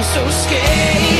I'm so scared.